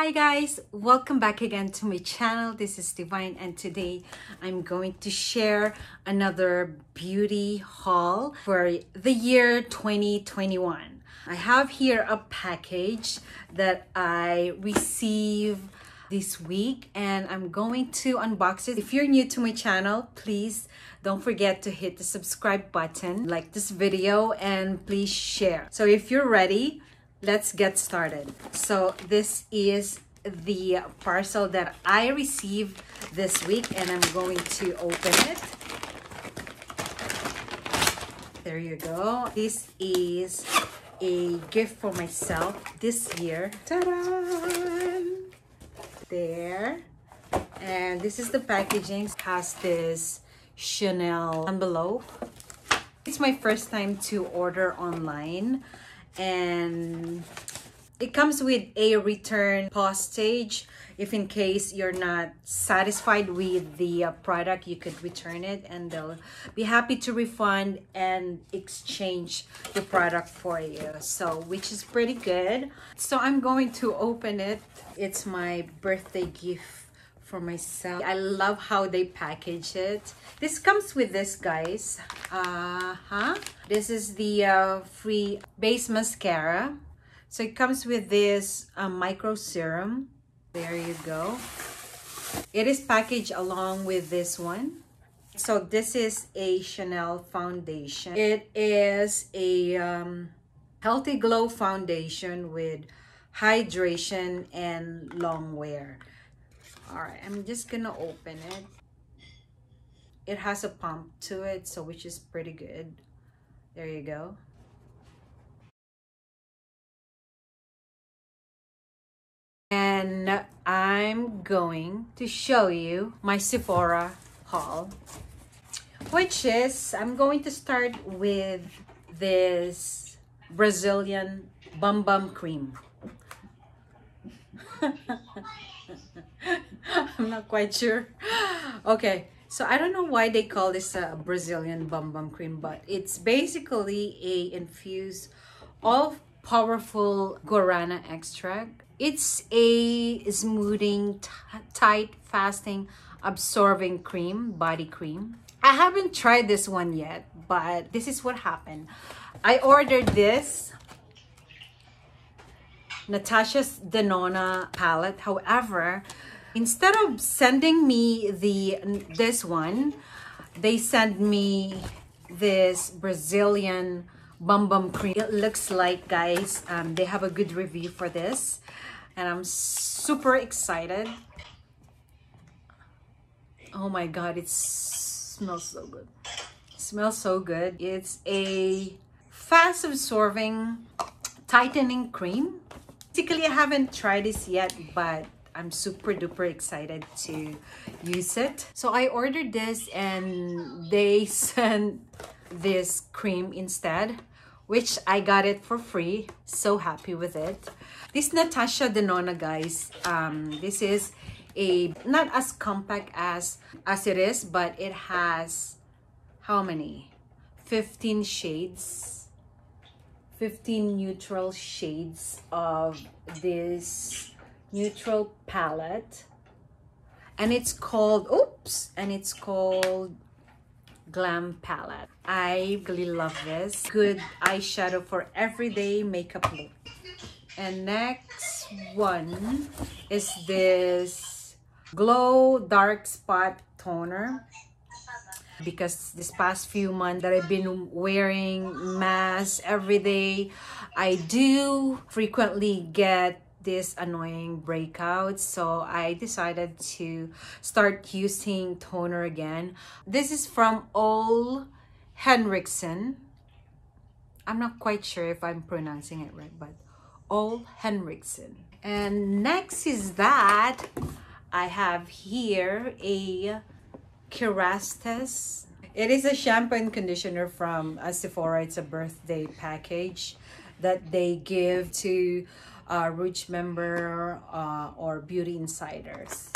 Hi guys, welcome back again to my channel. This is Devine and today I'm going to share another beauty haul for the year 2021. I have here a package that I received this week and I'm going to unbox it. If you're new to my channel, please don't forget to hit the subscribe button, like this video and please share. So if you're ready, let's get started. So this is the parcel that I received this week and I'm going to open it. There you go. This is a gift for myself this year. Ta-da! There. And this is the packaging. It has this Chanel envelope. It's my first time to order online and it comes with a return postage. If in case you're not satisfied with the uh, product you could return it and they'll be happy to refund and exchange the product for you. So which is pretty good. So i'm going to open it. It's my birthday gift for myself. I love how they package it. This comes with this guys. Uh-huh. This is the uh, free base mascara. So it comes with this uh, micro serum. There you go. It is packaged along with this one. So this is a chanel foundation. It is a um, healthy glow foundation with hydration and long wear all right i'm just gonna open it. It has a pump to it so which is pretty good. There you go. And i'm going to show you my sephora haul which is i'm going to start with this brazilian bum bum cream I'm not quite sure. Okay, so I don't know why they call this a Brazilian bum bum cream, but it's basically a infused all powerful guarana extract. It's a smoothing, tight, fasting, absorbing cream, body cream. I haven't tried this one yet, but this is what happened. I ordered this Natasha's Denona palette. However, instead of sending me the this one, they sent me this Brazilian Bum Bum Cream. It looks like, guys, um, they have a good review for this. And I'm super excited. Oh my God, it smells so good. It smells so good. It's a fast absorbing tightening cream Basically, I haven't tried this yet, but I'm super duper excited to use it. So I ordered this and they sent this cream instead, which I got it for free. So happy with it. This Natasha Denona, guys, um, this is a not as compact as as it is, but it has how many? 15 shades 15 neutral shades of this neutral palette and it's called oops and it's called glam palette. I really love this. Good eyeshadow for everyday makeup look. And next one is this glow dark spot toner. Because this past few months that I've been wearing masks every day, I do frequently get this annoying breakouts so I decided to start using toner again. This is from Ole Henriksen. I'm not quite sure if I'm pronouncing it right, but Ole Henriksen. And next is that I have here a Kerastase. It is a shampoo and conditioner from Sephora. It's a birthday package that they give to uh, member uh, or Beauty Insiders.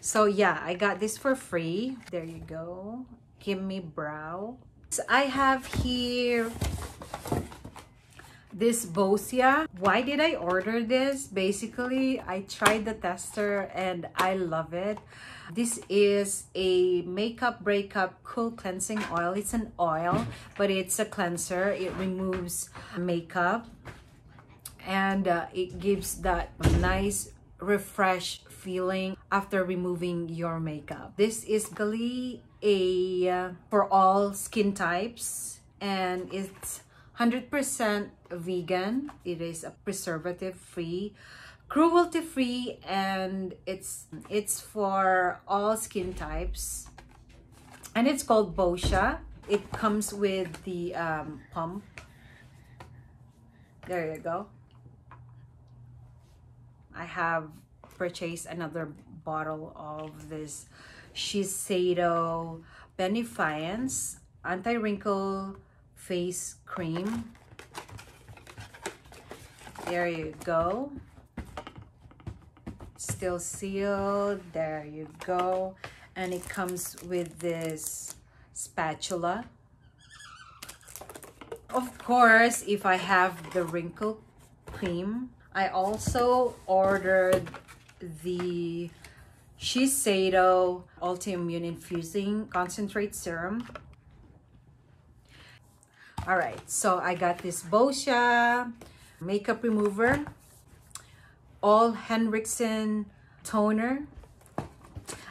So yeah, I got this for free. There you go. Gimme Brow. So I have here this Boscia. Why did I order this? Basically, I tried the tester and I love it. This is a makeup breakup cool cleansing oil. It's an oil, but it's a cleanser. It removes makeup and uh, it gives that nice refresh feeling after removing your makeup. This is Gali a uh, for all skin types and it's 100% vegan. It is a preservative free, cruelty free and it's it's for all skin types. And it's called Boscia. It comes with the um, pump. There you go. I have purchased another bottle of this Shiseido Benefiance Anti-Wrinkle Face Cream. There you go. Still sealed. There you go. And it comes with this spatula. Of course, if I have the wrinkle cream, I also ordered the Shiseido Ultimune Infusing Concentrate Serum. All right, so I got this Boscia makeup remover, Ole Henriksen toner.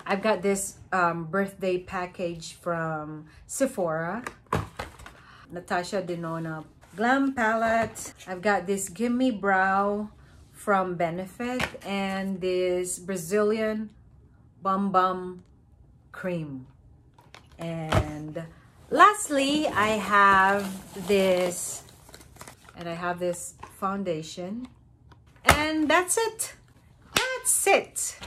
I've got this um, birthday package from Sephora. Natasha Denona Glam Palette. I've got this Gimme Brow from Benefit and this Brazilian Bum Bum Cream. And lastly, I have this, and I have this foundation. And that's it. That's it.